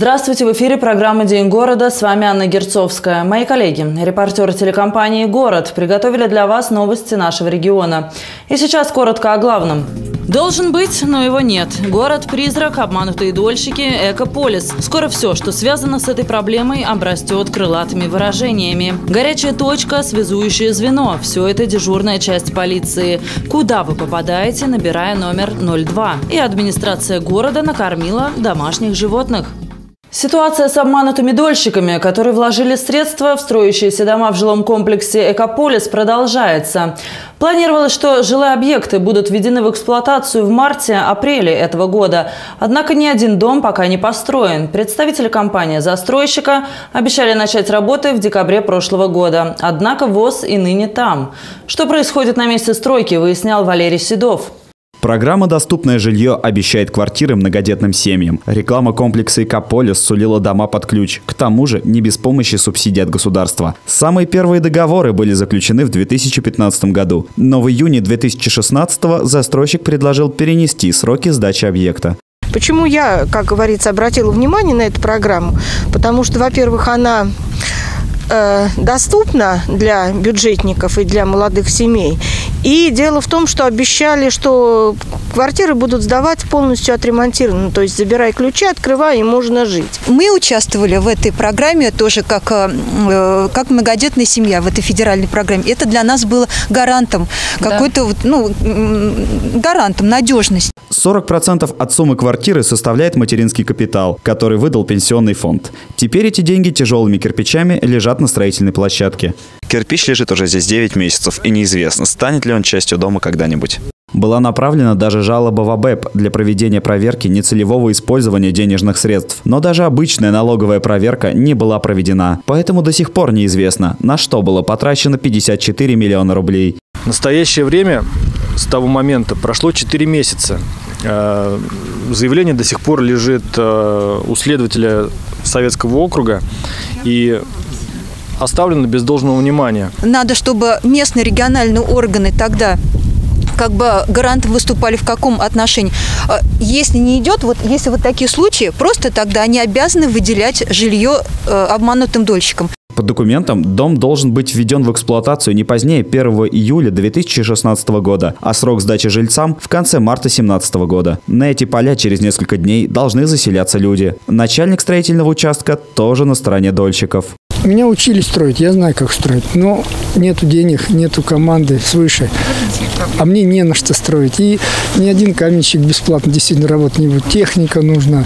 Здравствуйте, в эфире программа «День города». С вами Анна Герцовская. Мои коллеги, репортеры телекомпании «Город» приготовили для вас новости нашего региона. И сейчас коротко о главном. Должен быть, но его нет. Город-призрак, обманутые дольщики, экополис. Скоро все, что связано с этой проблемой, обрастет крылатыми выражениями. Горячая точка, связующее звено. Все это дежурная часть полиции. Куда вы попадаете, набирая номер 02. И администрация города накормила домашних животных. Ситуация с обманутыми дольщиками, которые вложили средства в строящиеся дома в жилом комплексе «Экополис» продолжается. Планировалось, что жилые объекты будут введены в эксплуатацию в марте-апреле этого года. Однако ни один дом пока не построен. Представители компании-застройщика обещали начать работы в декабре прошлого года. Однако ВОЗ и ныне там. Что происходит на месте стройки, выяснял Валерий Седов. Программа «Доступное жилье» обещает квартиры многодетным семьям. Реклама комплекса «Экополис» сулила дома под ключ. К тому же не без помощи субсидий от государства. Самые первые договоры были заключены в 2015 году. Но в июне 2016 застройщик предложил перенести сроки сдачи объекта. Почему я, как говорится, обратила внимание на эту программу? Потому что, во-первых, она э, доступна для бюджетников и для молодых семей. И дело в том, что обещали, что квартиры будут сдавать полностью отремонтированные. То есть забирай ключи, открывай, и можно жить. Мы участвовали в этой программе тоже как, э, как многодетная семья в этой федеральной программе. Это для нас было гарантом, да. какой-то, ну, гарантом надежности. 40% от суммы квартиры составляет материнский капитал, который выдал пенсионный фонд. Теперь эти деньги тяжелыми кирпичами лежат на строительной площадке. Кирпич лежит уже здесь 9 месяцев, и неизвестно, станет ли он частью дома когда-нибудь. Была направлена даже жалоба в АБЭП для проведения проверки нецелевого использования денежных средств. Но даже обычная налоговая проверка не была проведена. Поэтому до сих пор неизвестно, на что было потрачено 54 миллиона рублей. В настоящее время с того момента прошло 4 месяца. Э, заявление до сих пор лежит э, у следователя Советского округа. И оставлено без должного внимания. Надо, чтобы местные региональные органы тогда как бы гарантом выступали в каком отношении? А, если не идет, вот если вот такие случаи, просто тогда они обязаны выделять жилье э, обманутым дольщикам. По документам, дом должен быть введен в эксплуатацию не позднее 1 июля 2016 года, а срок сдачи жильцам в конце марта 2017 года. На эти поля через несколько дней должны заселяться люди. Начальник строительного участка тоже на стороне дольщиков. Меня учили строить, я знаю, как строить, но нету денег, нету команды свыше, а мне не на что строить. И ни один каменщик бесплатно действительно работать не будет. Техника нужна.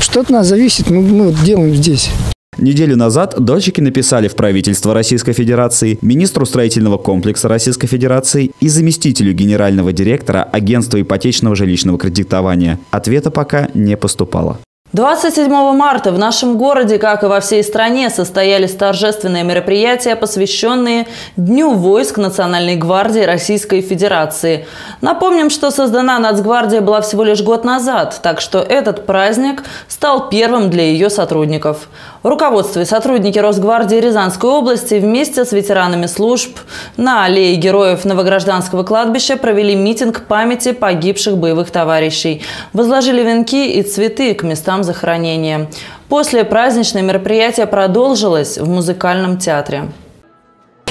Что от нас зависит, мы, мы делаем здесь. Неделю назад дольщики написали в правительство Российской Федерации, министру строительного комплекса Российской Федерации и заместителю генерального директора Агентства ипотечного жилищного кредитования. Ответа пока не поступало. 27 марта в нашем городе, как и во всей стране, состоялись торжественные мероприятия, посвященные Дню войск Национальной гвардии Российской Федерации. Напомним, что создана Нацгвардия была всего лишь год назад, так что этот праздник стал первым для ее сотрудников. Руководство и сотрудники Росгвардии Рязанской области вместе с ветеранами служб на аллее героев Новогражданского кладбища провели митинг памяти погибших боевых товарищей. Возложили венки и цветы к местам захоронения. После праздничное мероприятие продолжилось в музыкальном театре.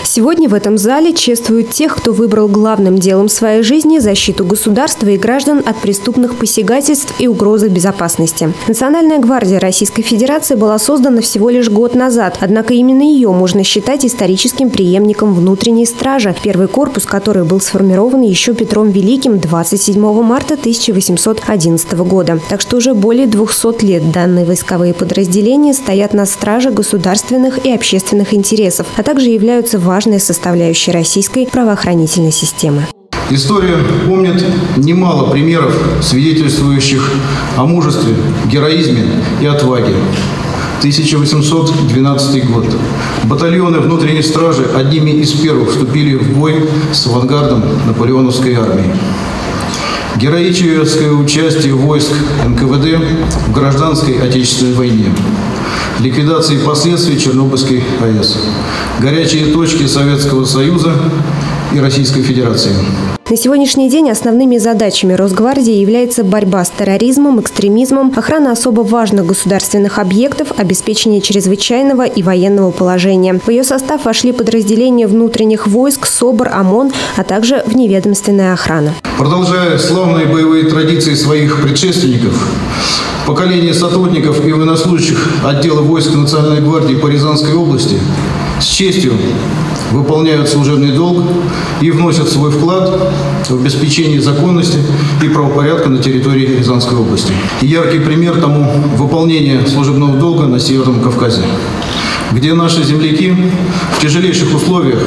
Сегодня в этом зале чествуют тех, кто выбрал главным делом своей жизни защиту государства и граждан от преступных посягательств и угрозы безопасности. Национальная гвардия Российской Федерации была создана всего лишь год назад, однако именно ее можно считать историческим преемником внутренней стражи, первый корпус который был сформирован еще Петром Великим 27 марта 1811 года. Так что уже более 200 лет данные войсковые подразделения стоят на страже государственных и общественных интересов, а также являются важными важной составляющей российской правоохранительной системы. История помнит немало примеров, свидетельствующих о мужестве, героизме и отваге. 1812 год. Батальоны внутренней стражи одними из первых вступили в бой с авангардом наполеоновской армии. Героическое участие войск НКВД в гражданской Отечественной войне ликвидации последствий Чернобыльской АЭС, горячие точки Советского Союза и Российской Федерации. На сегодняшний день основными задачами Росгвардии является борьба с терроризмом, экстремизмом, охрана особо важных государственных объектов, обеспечение чрезвычайного и военного положения. В ее состав вошли подразделения внутренних войск, СОБР, ОМОН, а также вневедомственная охрана. Продолжая славные боевые традиции своих предшественников, поколение сотрудников и военнослужащих отдела войск Национальной гвардии по Рязанской области с честью выполняют служебный долг и вносят свой вклад в обеспечение законности и правопорядка на территории Рязанской области. И яркий пример тому выполнение служебного долга на Северном Кавказе где наши земляки в тяжелейших условиях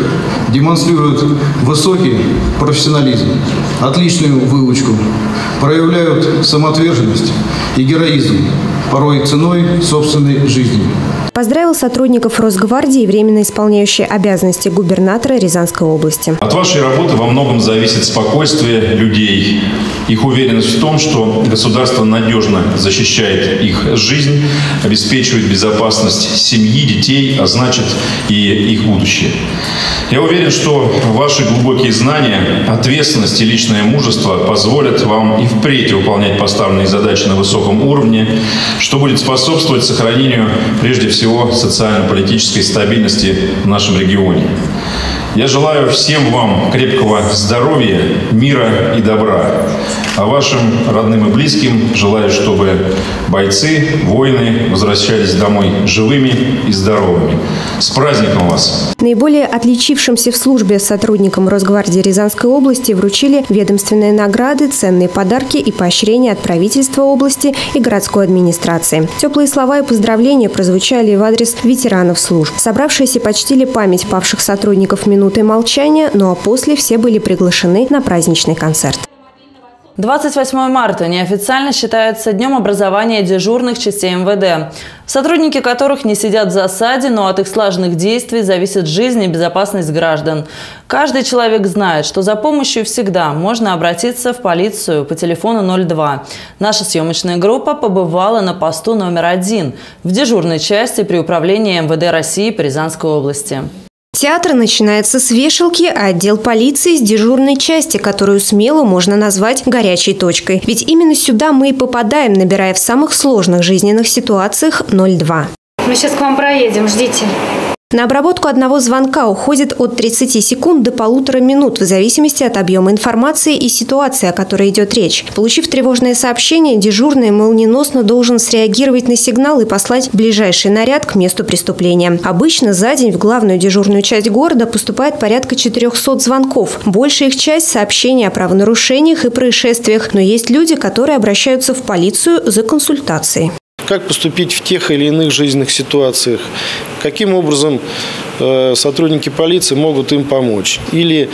демонстрируют высокий профессионализм, отличную выучку, проявляют самоотверженность и героизм, порой ценой собственной жизни. Поздравил сотрудников Росгвардии временно исполняющий обязанности губернатора Рязанской области. От вашей работы во многом зависит спокойствие людей, их уверенность в том, что государство надежно защищает их жизнь, обеспечивает безопасность семьи, детей, а значит и их будущее. Я уверен, что ваши глубокие знания, ответственность и личное мужество позволят вам и впредь выполнять поставленные задачи на высоком уровне, что будет способствовать сохранению прежде всего социально-политической стабильности в нашем регионе. Я желаю всем вам крепкого здоровья, мира и добра. А вашим родным и близким желаю, чтобы бойцы, воины возвращались домой живыми и здоровыми. С праздником вас! Наиболее отличившимся в службе сотрудникам Росгвардии Рязанской области вручили ведомственные награды, ценные подарки и поощрения от правительства области и городской администрации. Теплые слова и поздравления прозвучали в адрес ветеранов служб. Собравшиеся почтили память павших сотрудников минутой молчания, ну а после все были приглашены на праздничный концерт. 28 марта неофициально считается днем образования дежурных частей МВД, сотрудники которых не сидят в засаде, но от их слаженных действий зависит жизнь и безопасность граждан. Каждый человек знает, что за помощью всегда можно обратиться в полицию по телефону 02. Наша съемочная группа побывала на посту номер один в дежурной части при управлении МВД России по Рязанской области. Театр начинается с вешалки, а отдел полиции с дежурной части, которую смело можно назвать горячей точкой. Ведь именно сюда мы и попадаем, набирая в самых сложных жизненных ситуациях 02. Мы сейчас к вам проедем, ждите. На обработку одного звонка уходит от 30 секунд до полутора минут в зависимости от объема информации и ситуации, о которой идет речь. Получив тревожное сообщение, дежурный молниеносно должен среагировать на сигнал и послать ближайший наряд к месту преступления. Обычно за день в главную дежурную часть города поступает порядка 400 звонков. Большая их часть – сообщения о правонарушениях и происшествиях, но есть люди, которые обращаются в полицию за консультацией как поступить в тех или иных жизненных ситуациях, каким образом э, сотрудники полиции могут им помочь. Или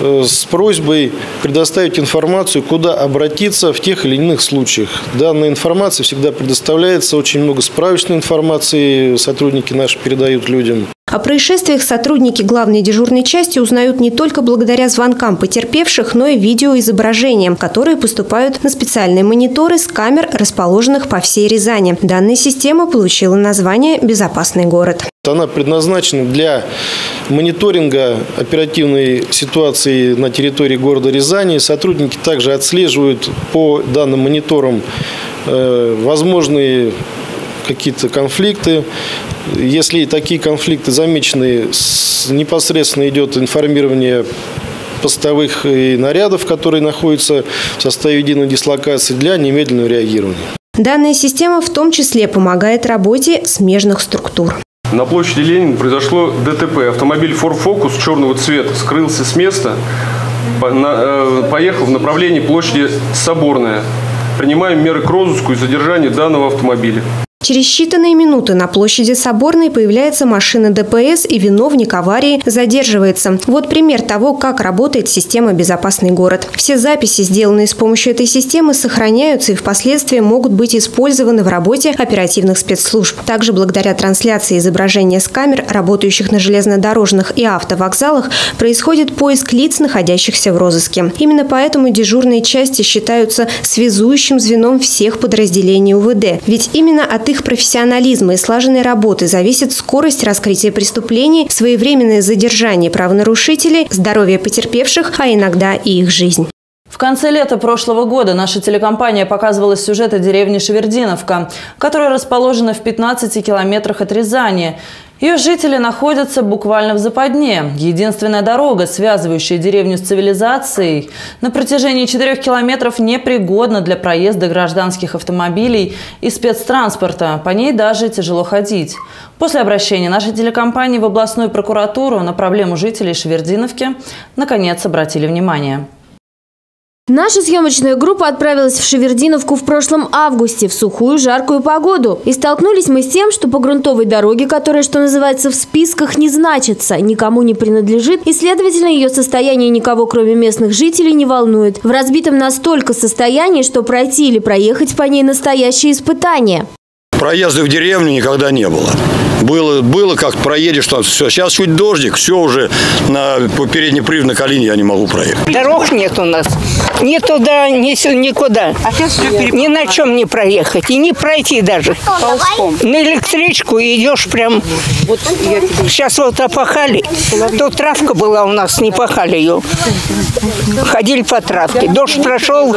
э, с просьбой предоставить информацию, куда обратиться в тех или иных случаях. Данная информация всегда предоставляется, очень много справочной информации сотрудники наши передают людям. О происшествиях сотрудники главной дежурной части узнают не только благодаря звонкам потерпевших, но и видеоизображениям, которые поступают на специальные мониторы с камер, расположенных по всей Рязани. Данная система получила название «Безопасный город». Она предназначена для мониторинга оперативной ситуации на территории города Рязани. Сотрудники также отслеживают по данным мониторам э, возможные какие-то конфликты. Если такие конфликты замечены, непосредственно идет информирование постовых и нарядов, которые находятся в составе единой дислокации для немедленного реагирования. Данная система в том числе помогает работе смежных структур. На площади Ленина произошло ДТП. Автомобиль Ford Focus черного цвета скрылся с места, э, поехал в направлении площади Соборная. Принимаем меры к розыску и задержанию данного автомобиля. Через считанные минуты на площади Соборной появляется машина ДПС и виновник аварии задерживается. Вот пример того, как работает система «Безопасный город». Все записи, сделанные с помощью этой системы, сохраняются и впоследствии могут быть использованы в работе оперативных спецслужб. Также благодаря трансляции изображения с камер, работающих на железнодорожных и автовокзалах, происходит поиск лиц, находящихся в розыске. Именно поэтому дежурные части считаются связующим звеном всех подразделений УВД. Ведь именно от их их профессионализма и слаженной работы зависит скорость раскрытия преступлений, своевременное задержание правонарушителей, здоровье потерпевших, а иногда и их жизнь. В конце лета прошлого года наша телекомпания показывала сюжеты деревни Шевердиновка, которая расположена в 15 километрах от Рязани. Ее жители находятся буквально в западне. Единственная дорога, связывающая деревню с цивилизацией, на протяжении 4 километров непригодна для проезда гражданских автомобилей и спецтранспорта. По ней даже тяжело ходить. После обращения нашей телекомпании в областную прокуратуру на проблему жителей Шевердиновки наконец обратили внимание. Наша съемочная группа отправилась в Шевердиновку в прошлом августе в сухую жаркую погоду. И столкнулись мы с тем, что по грунтовой дороге, которая, что называется, в списках не значится, никому не принадлежит, и, следовательно, ее состояние никого, кроме местных жителей, не волнует. В разбитом настолько состоянии, что пройти или проехать по ней настоящее испытание. Проезда в деревню никогда не было. Было, было как проедешь там, все. Сейчас чуть дождик, все уже на по передней привод на колени я не могу проехать. Дорог нет у нас. Ни туда, ни сюда, никуда. А сейчас Ни на чем не проехать. И не пройти даже. Ползком. На электричку идешь прям. Вот сейчас вот опахали. Тут травка была у нас, не пахали ее. Ходили по травке. Дождь прошел,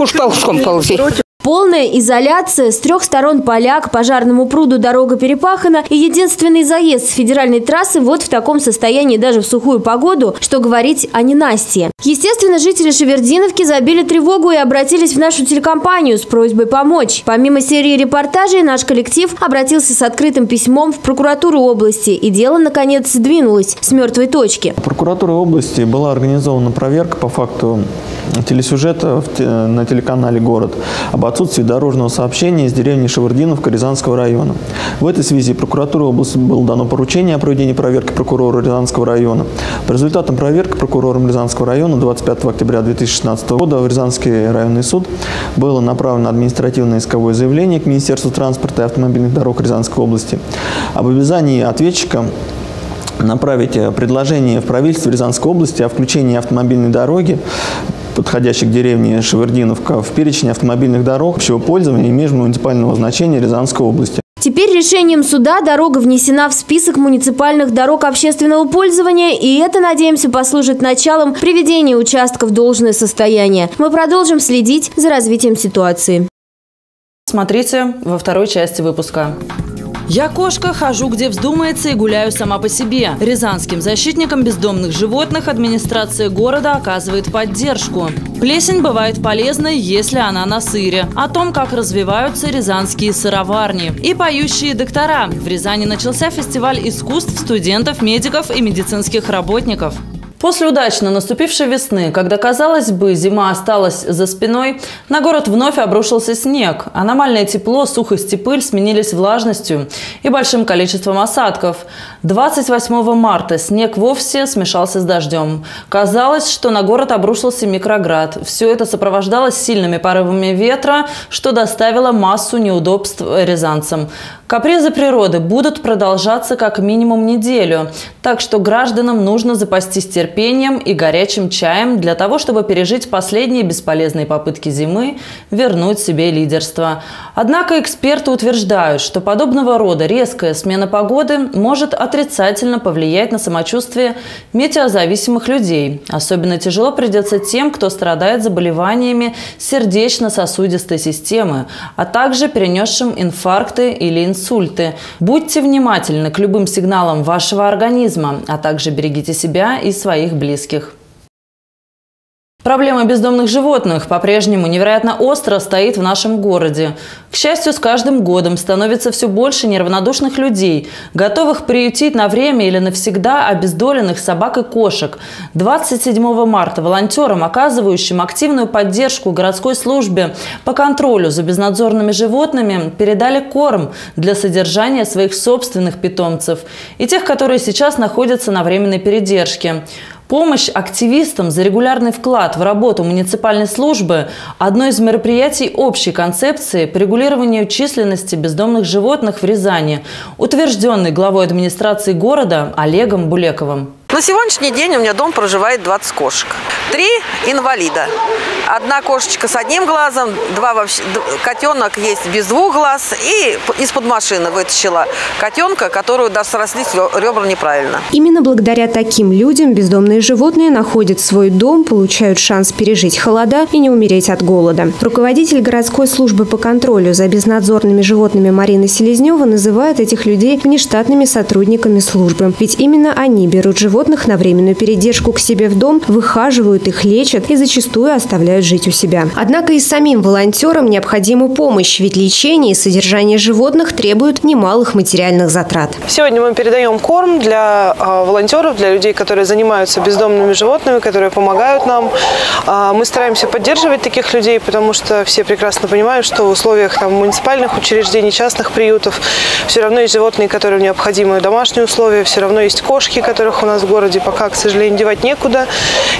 уж ползком ползи. Полная изоляция, с трех сторон поля, к пожарному пруду дорога перепахана и единственный заезд с федеральной трассы вот в таком состоянии даже в сухую погоду, что говорить о ненастье. Естественно, жители Шевердиновки забили тревогу и обратились в нашу телекомпанию с просьбой помочь. Помимо серии репортажей, наш коллектив обратился с открытым письмом в прокуратуру области, и дело, наконец, сдвинулось с мертвой точки. Прокуратура области была организована проверка по факту телесюжета на телеканале «Город» об отсутствии дорожного сообщения из деревни Шевардиновка Рязанского района. В этой связи прокуратуре области было дано поручение о проведении проверки прокурора Рязанского района. По результатам проверки прокурором Рязанского района 25 октября 2016 года в Рязанский районный суд было направлено административное исковое заявление к Министерству транспорта и автомобильных дорог Рязанской области об обязании ответчика направить предложение в правительство Рязанской области о включении автомобильной дороги подходящих к деревне Шевердиновка, в перечень автомобильных дорог общего пользования и межмуниципального значения Рязанской области. Теперь решением суда дорога внесена в список муниципальных дорог общественного пользования, и это, надеемся, послужит началом приведения участка в должное состояние. Мы продолжим следить за развитием ситуации. Смотрите во второй части выпуска. Я кошка, хожу где вздумается и гуляю сама по себе. Рязанским защитникам бездомных животных администрация города оказывает поддержку. Плесень бывает полезной, если она на сыре. О том, как развиваются рязанские сыроварни. И поющие доктора. В Рязани начался фестиваль искусств студентов, медиков и медицинских работников. После удачно наступившей весны, когда, казалось бы, зима осталась за спиной, на город вновь обрушился снег. Аномальное тепло, сухость и пыль сменились влажностью и большим количеством осадков. 28 марта снег вовсе смешался с дождем. Казалось, что на город обрушился микроград. Все это сопровождалось сильными порывами ветра, что доставило массу неудобств рязанцам. Капризы природы будут продолжаться как минимум неделю, так что гражданам нужно запастись терпением и горячим чаем для того, чтобы пережить последние бесполезные попытки зимы вернуть себе лидерство. Однако эксперты утверждают, что подобного рода резкая смена погоды может отрицательно повлиять на самочувствие метеозависимых людей. Особенно тяжело придется тем, кто страдает заболеваниями сердечно-сосудистой системы, а также перенесшим инфаркты или инсульты. Будьте внимательны к любым сигналам вашего организма, а также берегите себя и своих близких. Проблема бездомных животных по-прежнему невероятно остро стоит в нашем городе. К счастью, с каждым годом становится все больше неравнодушных людей, готовых приютить на время или навсегда обездоленных собак и кошек. 27 марта волонтерам, оказывающим активную поддержку городской службе по контролю за безнадзорными животными, передали корм для содержания своих собственных питомцев и тех, которые сейчас находятся на временной передержке. Помощь активистам за регулярный вклад в работу муниципальной службы – одно из мероприятий общей концепции по регулированию численности бездомных животных в Рязани, утвержденной главой администрации города Олегом Булековым. На сегодняшний день у меня дом проживает 20 кошек. Три инвалида. Одна кошечка с одним глазом, два вообще, котенок есть без двух глаз. И из-под машины вытащила котенка, которую даже срослись ребра неправильно. Именно благодаря таким людям бездомные животные находят свой дом, получают шанс пережить холода и не умереть от голода. Руководитель городской службы по контролю за безнадзорными животными Марина Селезнева называет этих людей внештатными сотрудниками службы. Ведь именно они берут животных на временную передержку к себе в дом, выхаживают их, лечат и зачастую оставляют жить у себя. Однако и самим волонтерам необходима помощь, ведь лечение и содержание животных требуют немалых материальных затрат. Сегодня мы передаем корм для э, волонтеров, для людей, которые занимаются бездомными животными, которые помогают нам. Э, мы стараемся поддерживать таких людей, потому что все прекрасно понимают, что в условиях там, муниципальных учреждений, частных приютов все равно есть животные, которым необходимы домашние условия, все равно есть кошки, которых у нас в городе пока, к сожалению, девать некуда.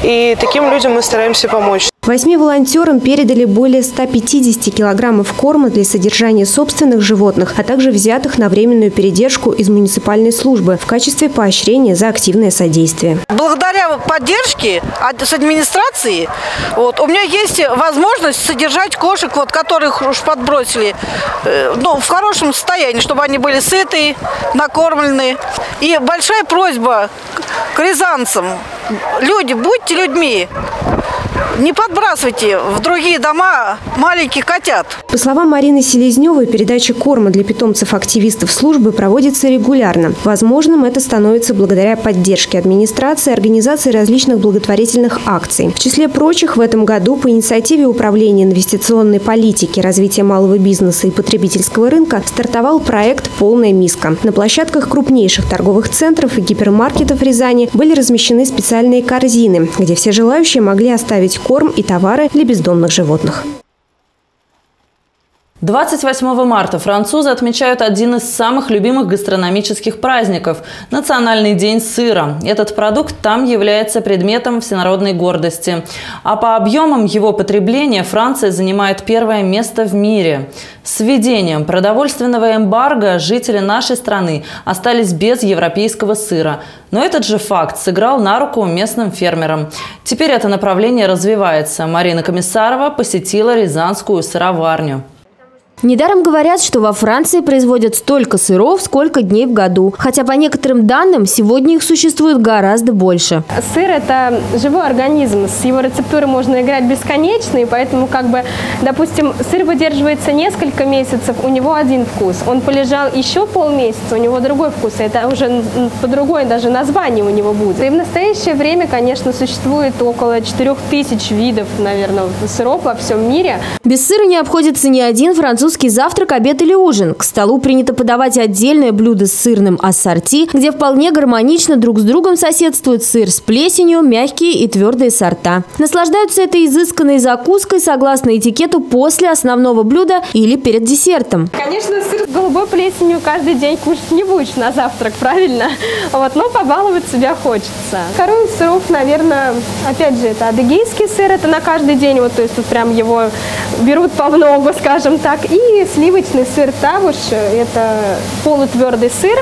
И таким людям мы стараемся помочь. Восьми волонтерам передали более 150 килограммов корма для содержания собственных животных, а также взятых на временную передержку из муниципальной службы в качестве поощрения за активное содействие. Благодаря поддержке с администрации вот, у меня есть возможность содержать кошек, вот, которых уж подбросили, э, ну, в хорошем состоянии, чтобы они были сытые, накормлены. И большая просьба к рязанцам. Люди, будьте людьми. Не подбрасывайте в другие дома маленьких котят. По словам Марины Селезневой, передача корма для питомцев-активистов службы проводится регулярно. Возможным это становится благодаря поддержке администрации организации различных благотворительных акций. В числе прочих, в этом году по инициативе Управления инвестиционной политики, развития малого бизнеса и потребительского рынка стартовал проект «Полная миска». На площадках крупнейших торговых центров и гипермаркетов Рязани были размещены специальные корзины, где все желающие могли оставить корм и товары для бездомных животных. 28 марта французы отмечают один из самых любимых гастрономических праздников – Национальный день сыра. Этот продукт там является предметом всенародной гордости. А по объемам его потребления Франция занимает первое место в мире. С введением продовольственного эмбарго жители нашей страны остались без европейского сыра. Но этот же факт сыграл на руку местным фермерам. Теперь это направление развивается. Марина Комиссарова посетила Рязанскую сыроварню. Недаром говорят, что во Франции производят столько сыров, сколько дней в году. Хотя по некоторым данным, сегодня их существует гораздо больше. Сыр – это живой организм. С его рецептурой можно играть бесконечно, и поэтому, как бы, допустим, сыр выдерживается несколько месяцев, у него один вкус. Он полежал еще полмесяца, у него другой вкус. Это уже по другое даже название у него будет. И в настоящее время, конечно, существует около 4000 видов, наверное, сыров во всем мире. Без сыра не обходится ни один француз французский завтрак, обед или ужин. К столу принято подавать отдельное блюдо с сырным ассорти, где вполне гармонично друг с другом соседствуют сыр с плесенью, мягкие и твердые сорта. Наслаждаются этой изысканной закуской согласно этикету после основного блюда или перед десертом. Конечно, сыр с голубой плесенью каждый день кушать не будешь на завтрак, правильно? Вот, но побаловать себя хочется. Второй сыров, наверное, опять же, это адыгейский сыр, это на каждый день, вот, то есть тут прям его берут по много, скажем так. И и сливочный сыр тавуш – это полутвердый сыр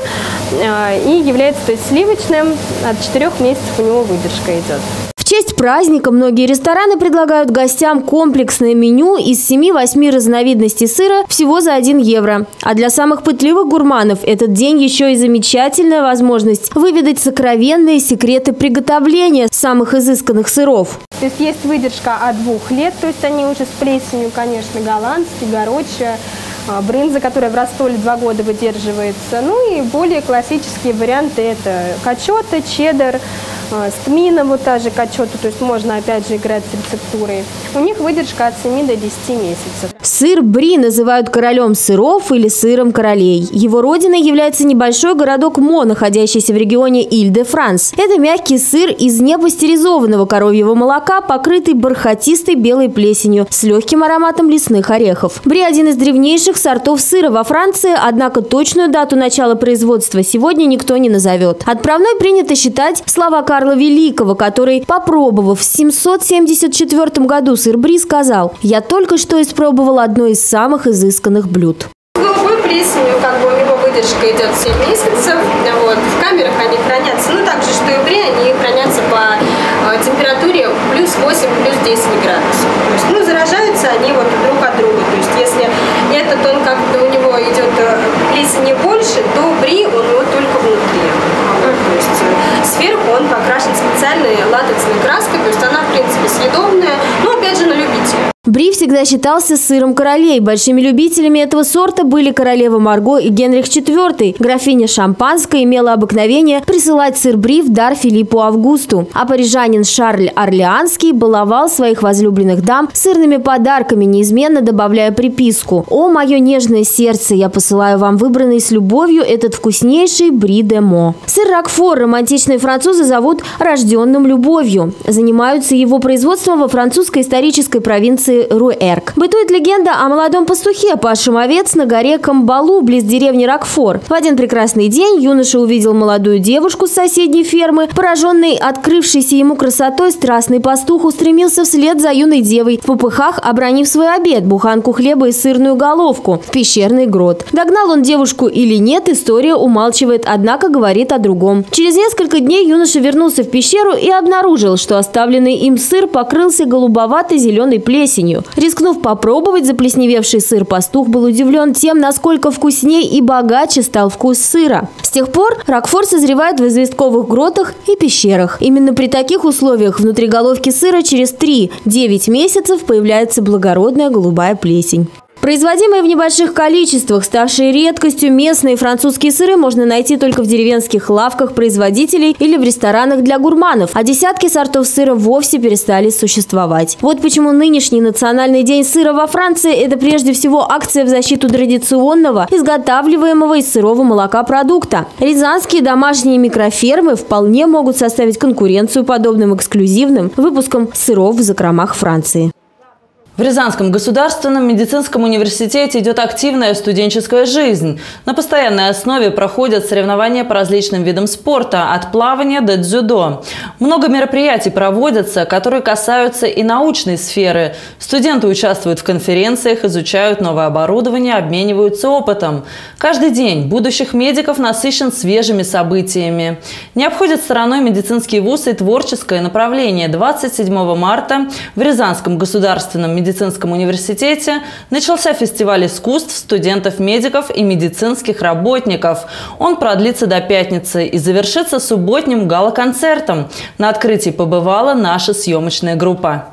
э, и является то есть, сливочным. От 4 месяцев у него выдержка идет. Честь праздника многие рестораны предлагают гостям комплексное меню из 7-8 разновидностей сыра всего за 1 евро. А для самых пытливых гурманов этот день еще и замечательная возможность выведать сокровенные секреты приготовления самых изысканных сыров. То есть есть выдержка от двух лет, то есть они уже с плесенью, конечно, голландский, гороча, а, брынза, которая в растоле два года выдерживается. Ну и более классические варианты это качота, чеддер, с тмином вот та же качота, то есть можно опять же играть с рецептурой. У них выдержка от 7 до 10 месяцев. Сыр бри называют королем сыров или сыром королей. Его родиной является небольшой городок Мо, находящийся в регионе Иль-де-Франс. Это мягкий сыр из непастеризованного коровьего молока, покрытый бархатистой белой плесенью с легким ароматом лесных орехов. Бри – один из древнейших сортов сыра во Франции, однако точную дату начала производства сегодня никто не назовет. Отправной принято считать слова Карла Великого, который, попробовав в 774 году сыр бри, сказал «Я только что испробовал одно из самых изысканных блюд». Ну, Голубой плесенью, как бы у него выдержка идет 7 месяцев, вот, в камерах они хранятся, ну так же, что и бри, они хранятся по э, температуре плюс 8, плюс 10 градусов. То есть, ну, заражаются они вот друг от друга. То есть, если этот, он как-то у него идет э, плесени больше, то бри он покрашен специальной латексной краской, то есть она, в принципе, съедобная, всегда считался сыром королей. Большими любителями этого сорта были королева Марго и Генрих IV. Графиня Шампанская имела обыкновение присылать сыр-бри в дар Филиппу Августу. А парижанин Шарль Орлеанский баловал своих возлюбленных дам сырными подарками, неизменно добавляя приписку «О, мое нежное сердце, я посылаю вам выбранный с любовью этот вкуснейший бри де мо». Сыр Рокфор романтичные французы зовут рожденным любовью. Занимаются его производством во французской исторической провинции Руэрк. Бытует легенда о молодом пастухе, пасшем овец на горе Камбалу, близ деревни Рокфор. В один прекрасный день юноша увидел молодую девушку с соседней фермы. Пораженный открывшейся ему красотой, страстный пастух устремился вслед за юной девой, в попыхах обронив свой обед, буханку хлеба и сырную головку, в пещерный грот. Догнал он девушку или нет, история умалчивает, однако говорит о другом. Через несколько дней юноша вернулся в пещеру и обнаружил, что оставленный им сыр покрылся голубоватой зеленой плесенью. Рискнув попробовать заплесневевший сыр, пастух был удивлен тем, насколько вкусней и богаче стал вкус сыра. С тех пор Рокфор созревает в известковых гротах и пещерах. Именно при таких условиях внутри головки сыра через 3-9 месяцев появляется благородная голубая плесень. Производимые в небольших количествах, ставшие редкостью, местные французские сыры можно найти только в деревенских лавках производителей или в ресторанах для гурманов, а десятки сортов сыра вовсе перестали существовать. Вот почему нынешний национальный день сыра во Франции – это прежде всего акция в защиту традиционного, изготавливаемого из сырого молока продукта. Рязанские домашние микрофермы вполне могут составить конкуренцию подобным эксклюзивным выпускам сыров в закромах Франции. В Рязанском государственном медицинском университете идет активная студенческая жизнь. На постоянной основе проходят соревнования по различным видам спорта, от плавания до дзюдо. Много мероприятий проводятся, которые касаются и научной сферы. Студенты участвуют в конференциях, изучают новое оборудование, обмениваются опытом. Каждый день будущих медиков насыщен свежими событиями. Не обходит стороной медицинские вузы и творческое направление. 27 марта в Рязанском государственном медицинском медицинском университете начался фестиваль искусств студентов-медиков и медицинских работников. Он продлится до пятницы и завершится субботним гала-концертом. На открытии побывала наша съемочная группа.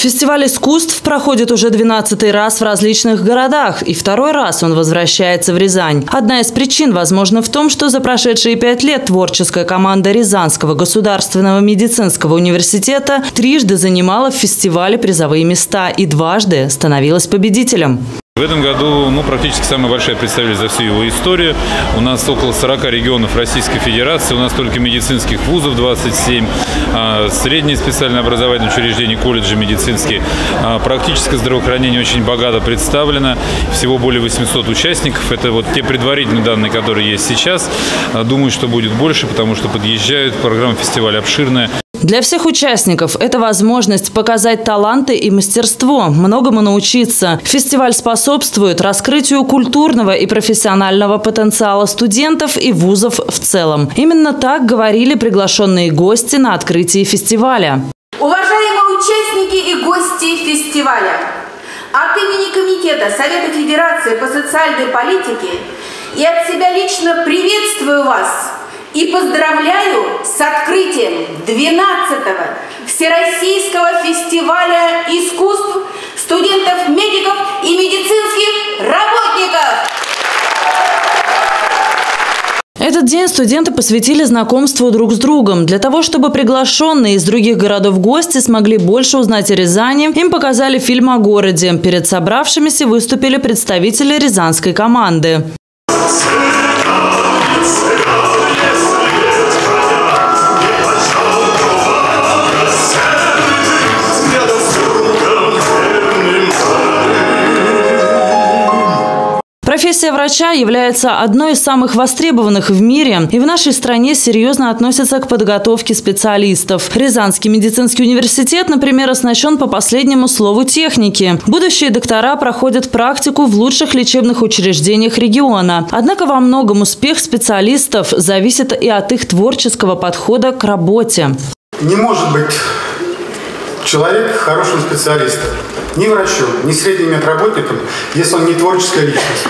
Фестиваль искусств проходит уже 12 раз в различных городах, и второй раз он возвращается в Рязань. Одна из причин, возможно, в том, что за прошедшие пять лет творческая команда Рязанского государственного медицинского университета трижды занимала в фестивале призовые места и дважды становилась победителем. В этом году мы практически самая большая представитель за всю его историю. У нас около 40 регионов Российской Федерации, у нас только медицинских вузов 27, а, средние специальные образовательные учреждения, колледжи медицинские. А, практическое здравоохранение очень богато представлено, всего более 800 участников. Это вот те предварительные данные, которые есть сейчас. А, думаю, что будет больше, потому что подъезжают, программа фестиваля обширная. Для всех участников это возможность показать таланты и мастерство, многому научиться. Фестиваль способствует раскрытию культурного и профессионального потенциала студентов и вузов в целом. Именно так говорили приглашенные гости на открытии фестиваля. Уважаемые участники и гости фестиваля, от имени Комитета Совета Федерации по социальной политике и от себя лично приветствую вас – и поздравляю с открытием 12-го Всероссийского фестиваля искусств студентов-медиков и медицинских работников. Этот день студенты посвятили знакомству друг с другом. Для того, чтобы приглашенные из других городов гости смогли больше узнать о Рязани, им показали фильм о городе. Перед собравшимися выступили представители рязанской команды. Профессия врача является одной из самых востребованных в мире, и в нашей стране серьезно относятся к подготовке специалистов. Рязанский медицинский университет, например, оснащен по последнему слову техники. Будущие доктора проходят практику в лучших лечебных учреждениях региона. Однако во многом успех специалистов зависит и от их творческого подхода к работе. Не может быть человек хорошим специалистом ни врачом, ни средним медработником, если он не творческая личность.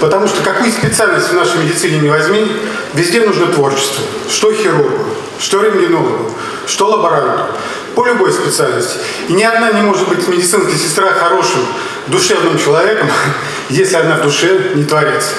Потому что какую специальность в нашей медицине не возьми, везде нужно творчество. Что хирургу, что рентгенологу, что лаборанту. по любой специальности. И ни одна не может быть медицинская сестра хорошим, душевным человеком, если она в душе не творится.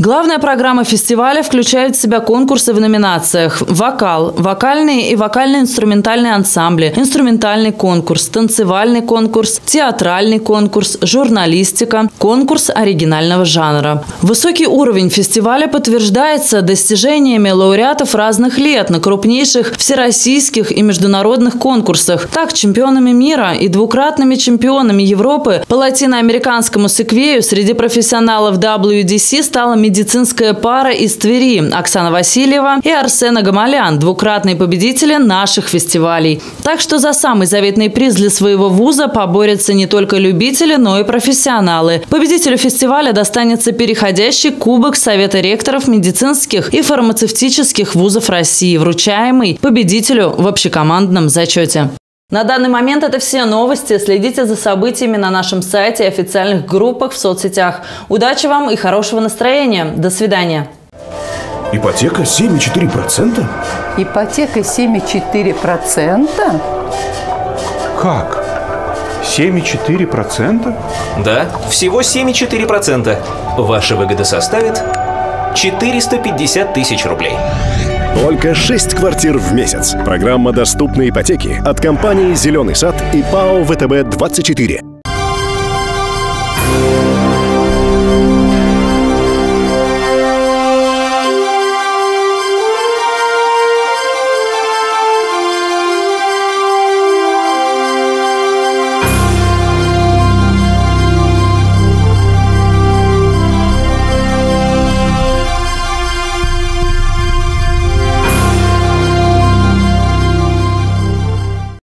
Главная программа фестиваля включает в себя конкурсы в номинациях «Вокал», «Вокальные и вокально-инструментальные ансамбли», «Инструментальный конкурс», «Танцевальный конкурс», «Театральный конкурс», «Журналистика», «Конкурс оригинального жанра». Высокий уровень фестиваля подтверждается достижениями лауреатов разных лет на крупнейших всероссийских и международных конкурсах. Так, чемпионами мира и двукратными чемпионами Европы по латиноамериканскому секвею среди профессионалов WDC стала медицинская пара из Твери Оксана Васильева и Арсена Гамалян, двукратные победители наших фестивалей. Так что за самый заветный приз для своего вуза поборются не только любители, но и профессионалы. Победителю фестиваля достанется переходящий кубок Совета ректоров медицинских и фармацевтических вузов России, вручаемый победителю в общекомандном зачете. На данный момент это все новости. Следите за событиями на нашем сайте и официальных группах в соцсетях. Удачи вам и хорошего настроения. До свидания. Ипотека 7,4%? Ипотека 7,4%? Как? 7,4%? Да, всего 7,4%. Ваша выгода составит 450 тысяч рублей. Только 6 квартир в месяц. Программа доступной ипотеки от компании «Зеленый сад» и ПАО «ВТБ-24».